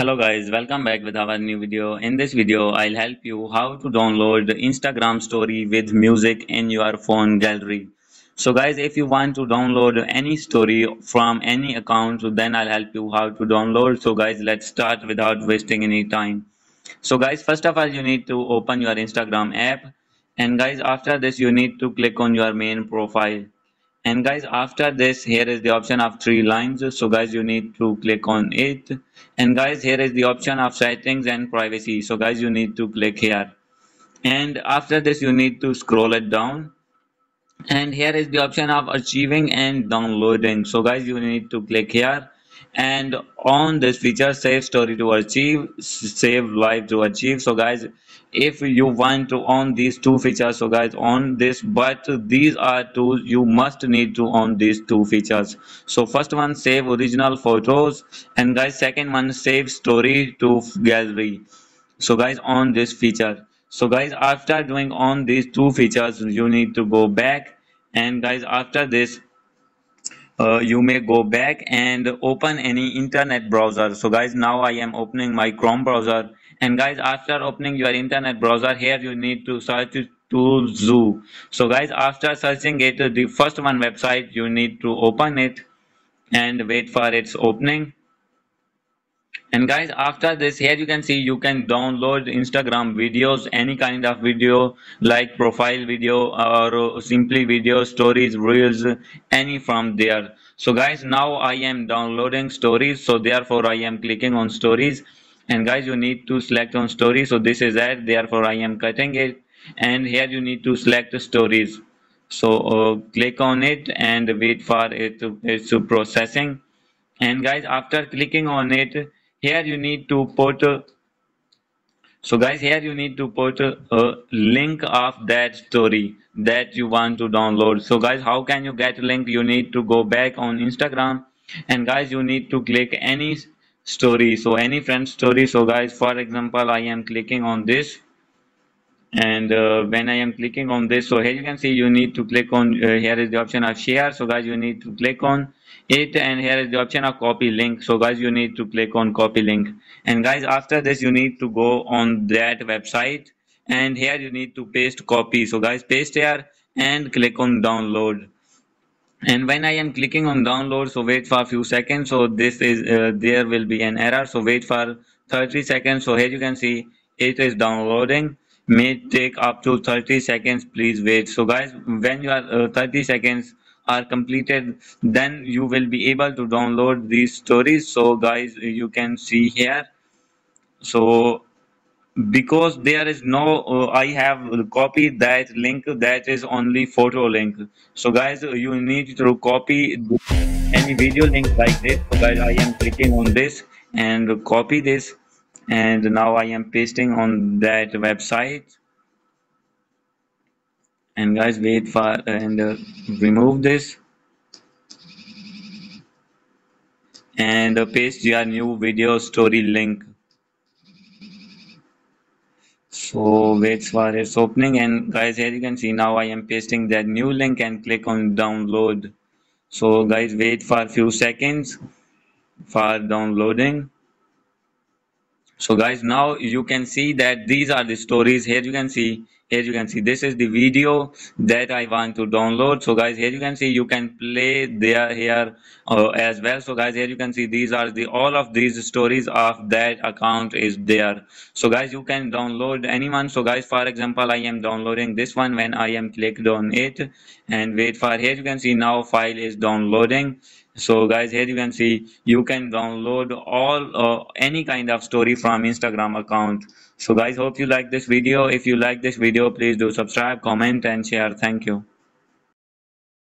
Hello guys, welcome back with our new video. In this video, I'll help you how to download the Instagram story with music in your phone gallery. So guys, if you want to download any story from any account, then I'll help you how to download. So guys, let's start without wasting any time. So guys, first of all, you need to open your Instagram app. And guys, after this, you need to click on your main profile and guys after this here is the option of three lines. So guys you need to click on it. And guys here is the option of settings and privacy. So guys you need to click here. And after this you need to scroll it down. And here is the option of achieving and downloading. So guys you need to click here and on this feature save story to achieve save live to achieve. So guys if you want to own these two features so guys on this. But these are two you must need to own these two features. So first one save original photos. And guys second one save story to gallery. So guys on this feature. So guys after doing on these two features you need to go back. And guys after this uh, you may go back and open any internet browser. So guys now i am opening my chrome browser. And guys after opening your internet browser here you need to search to zoo. So guys after searching it the first one website you need to open it and wait for its opening and guys after this here you can see you can download instagram videos any kind of video like profile video or simply video stories reels any from there. So guys now i am downloading stories. So therefore i am clicking on stories. And guys you need to select on story so this is that therefore i am cutting it. And here you need to select stories. So uh, click on it and wait for it to, it's processing. And guys after clicking on it here you need to put uh, so guys here you need to put uh, a link of that story that you want to download. So guys how can you get a link? You need to go back on instagram. And guys you need to click any story. So any friend story. So guys for example i am clicking on this and uh, when i am clicking on this so here you can see you need to click on uh, here is the option of share. So guys you need to click on it. And here is the option of copy link. So guys you need to click on copy link. And guys after this you need to go on that website. And here you need to paste copy. So guys paste here and click on download. And when i am clicking on download so wait for a few seconds. So this is uh, there will be an error. So wait for 30 seconds. So here you can see it is downloading may take up to 30 seconds please wait. So guys when you are uh, 30 seconds are completed then you will be able to download these stories. So guys you can see here. So because there is no uh, i have copied that link that is only photo link. So guys you need to copy any video link like this. So guys i am clicking on this and copy this and now i am pasting on that website. And guys wait for and uh, remove this. And uh, paste your new video story link. So wait for its opening. And guys here you can see now i am pasting that new link and click on download. So guys wait for a few seconds for downloading so guys now you can see that these are the stories. Here you can see here you can see. This is the video that i want to download. So guys here you can see you can play there here uh, as well. So guys here you can see these are the all of these stories of that account is there. So guys you can download anyone. So guys for example i am downloading this one when i am clicked on it. And wait for here you can see now file is downloading so guys here you can see you can download all uh, any kind of story from instagram account. So guys hope you like this video. If you like this video please do subscribe comment and share. Thank you